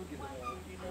وجهه إلى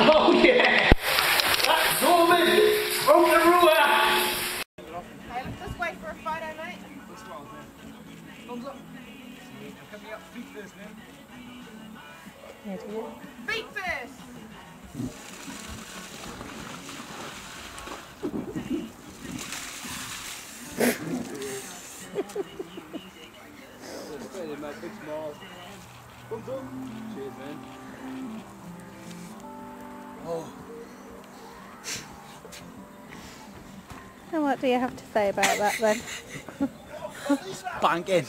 Oh yeah! Zoom in! Broke the ruler! Okay, let's just wait for a photo, mate. Thumbs up. Coming up, feet first, man. Feet first. Hey, mate, big smile. Thumbs up. Cheers, man. Oh. And what do you have to say about that then? Banking.